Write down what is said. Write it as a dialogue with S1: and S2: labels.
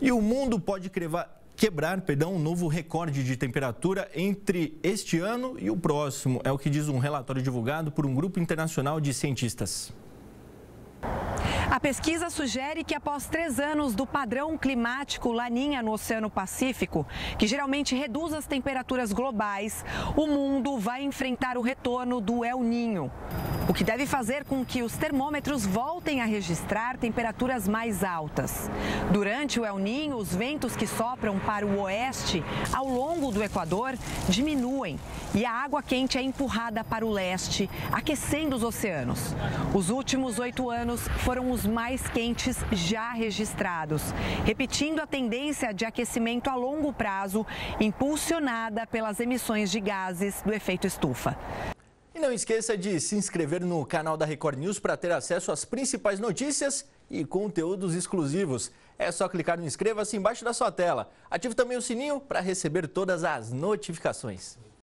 S1: E o mundo pode crevar, quebrar perdão, um novo recorde de temperatura entre este ano e o próximo. É o que diz um relatório divulgado por um grupo internacional de cientistas.
S2: A pesquisa sugere que após três anos do padrão climático Laninha no Oceano Pacífico, que geralmente reduz as temperaturas globais, o mundo vai enfrentar o retorno do El Ninho o que deve fazer com que os termômetros voltem a registrar temperaturas mais altas. Durante o El Ninho, os ventos que sopram para o oeste ao longo do Equador diminuem e a água quente é empurrada para o leste, aquecendo os oceanos. Os últimos oito anos foram os mais quentes já registrados, repetindo a tendência de aquecimento a longo prazo, impulsionada pelas emissões de gases do efeito estufa.
S1: E não esqueça de se inscrever no canal da Record News para ter acesso às principais notícias e conteúdos exclusivos. É só clicar no inscreva-se embaixo da sua tela. Ative também o sininho para receber todas as notificações.